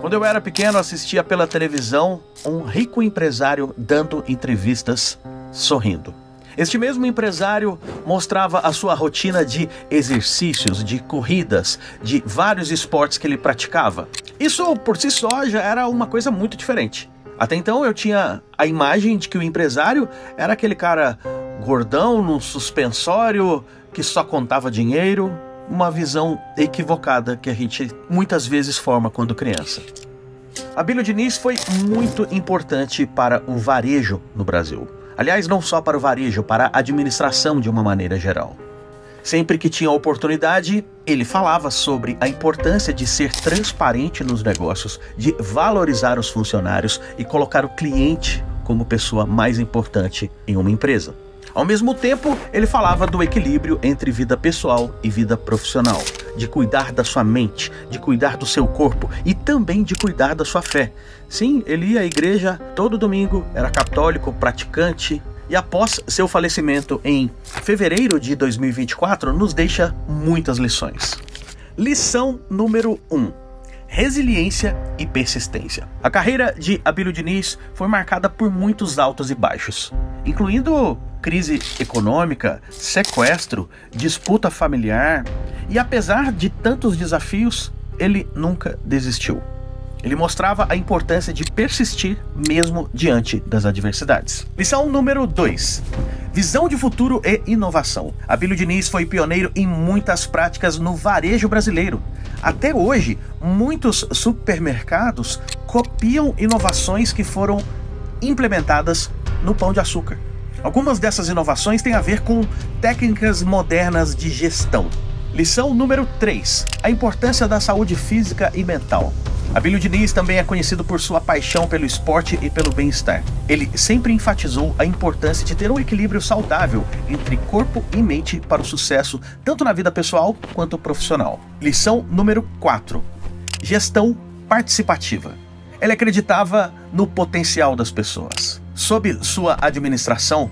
Quando eu era pequeno, assistia pela televisão um rico empresário dando entrevistas sorrindo. Este mesmo empresário mostrava a sua rotina de exercícios, de corridas, de vários esportes que ele praticava. Isso por si só já era uma coisa muito diferente. Até então eu tinha a imagem de que o empresário era aquele cara gordão no suspensório que só contava dinheiro, uma visão equivocada que a gente muitas vezes forma quando criança. Abílio Diniz foi muito importante para o varejo no Brasil. Aliás, não só para o varejo, para a administração de uma maneira geral. Sempre que tinha oportunidade, ele falava sobre a importância de ser transparente nos negócios, de valorizar os funcionários e colocar o cliente como pessoa mais importante em uma empresa. Ao mesmo tempo, ele falava do equilíbrio entre vida pessoal e vida profissional, de cuidar da sua mente, de cuidar do seu corpo e também de cuidar da sua fé. Sim, ele ia à igreja todo domingo, era católico, praticante, e após seu falecimento em fevereiro de 2024, nos deixa muitas lições. Lição número 1. Um, resiliência e persistência. A carreira de Abílio Diniz foi marcada por muitos altos e baixos, incluindo crise econômica, sequestro, disputa familiar, e apesar de tantos desafios, ele nunca desistiu. Ele mostrava a importância de persistir mesmo diante das adversidades. Lição número 2. Visão de futuro e inovação. Abílio Diniz foi pioneiro em muitas práticas no varejo brasileiro. Até hoje, muitos supermercados copiam inovações que foram implementadas no pão de açúcar. Algumas dessas inovações têm a ver com técnicas modernas de gestão. Lição número 3: a importância da saúde física e mental. Abílio Diniz também é conhecido por sua paixão pelo esporte e pelo bem-estar. Ele sempre enfatizou a importância de ter um equilíbrio saudável entre corpo e mente para o sucesso, tanto na vida pessoal quanto profissional. Lição número 4: gestão participativa. Ele acreditava no potencial das pessoas. Sob sua administração,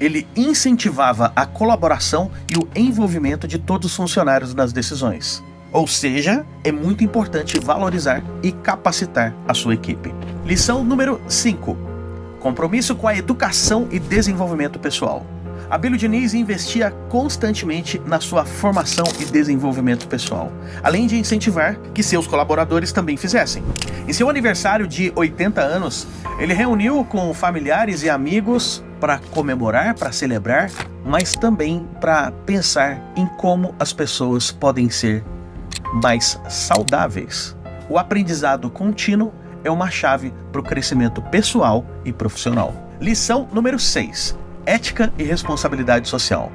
ele incentivava a colaboração e o envolvimento de todos os funcionários nas decisões. Ou seja, é muito importante valorizar e capacitar a sua equipe. Lição número 5: Compromisso com a educação e desenvolvimento pessoal. Abílio Diniz investia constantemente na sua formação e desenvolvimento pessoal, além de incentivar que seus colaboradores também fizessem. Em seu aniversário de 80 anos, ele reuniu com familiares e amigos para comemorar, para celebrar, mas também para pensar em como as pessoas podem ser mais saudáveis. O aprendizado contínuo é uma chave para o crescimento pessoal e profissional. Lição número 6: ética e responsabilidade social.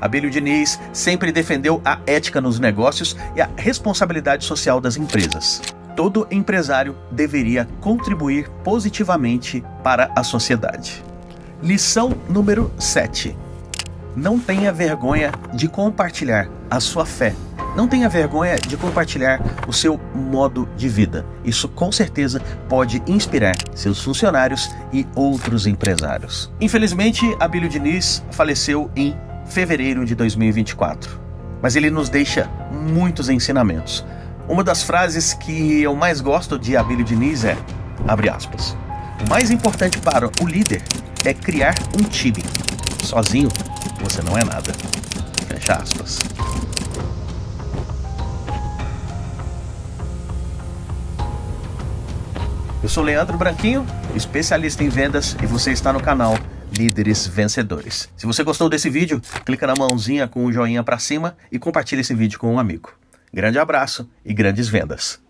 Abílio Diniz sempre defendeu a ética nos negócios e a responsabilidade social das empresas. Todo empresário deveria contribuir positivamente para a sociedade. Lição número 7. Não tenha vergonha de compartilhar a sua fé. Não tenha vergonha de compartilhar o seu modo de vida. Isso com certeza pode inspirar seus funcionários e outros empresários. Infelizmente, Abílio Diniz faleceu em fevereiro de 2024, mas ele nos deixa muitos ensinamentos. Uma das frases que eu mais gosto de Abílio Diniz é, abre aspas, o mais importante para o líder é criar um time. Sozinho, você não é nada. Fecha aspas. Eu sou Leandro Branquinho, especialista em vendas, e você está no canal Líderes Vencedores. Se você gostou desse vídeo, clica na mãozinha com o joinha para cima e compartilhe esse vídeo com um amigo. Grande abraço e grandes vendas.